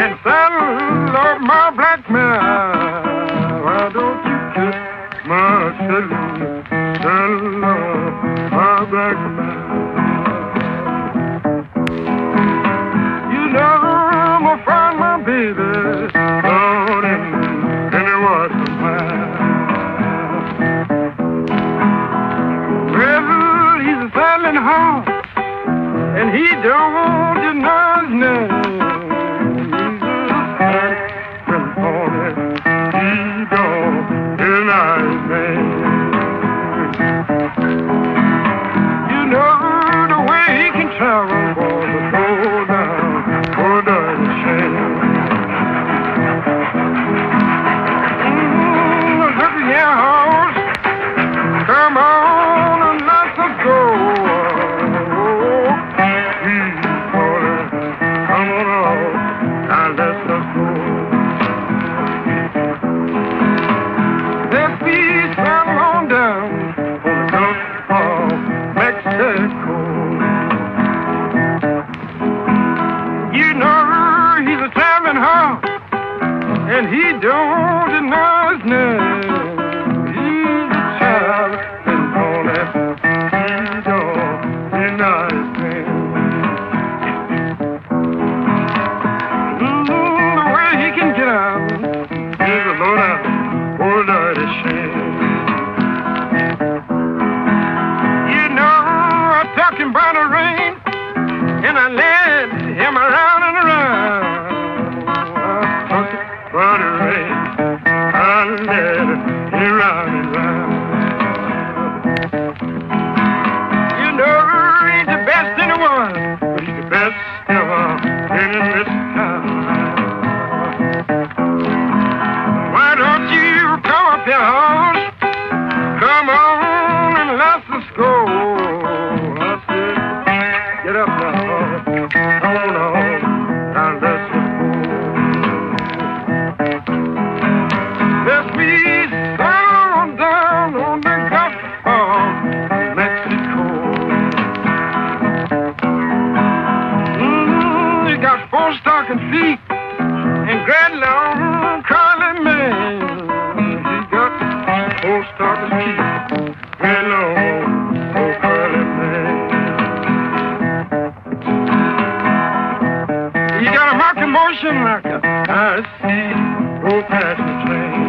And settle up my blackmail. Why don't you kiss my saddle up my blackmail? You never will find my baby down in he's and he don't deny. sir beating her, he's a tearing her, and he don't deny his name. He's a child and pony, he don't deny his name. the way he can get out is a load of old dirty shit. run, daddy, run, run. You know he's the best in the world, he's the best ever in this town. long feet and grand long collar man. He got old feet and long grand collar man. He got a motion like a I see old passion train.